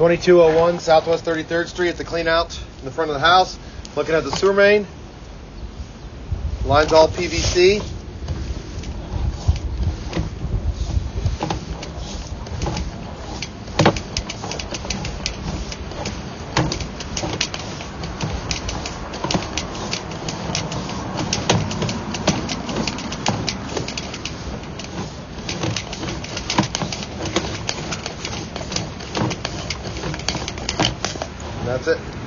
2201 Southwest 33rd Street. at the clean out in the front of the house. Looking at the sewer main. Line's all PVC. And that's it.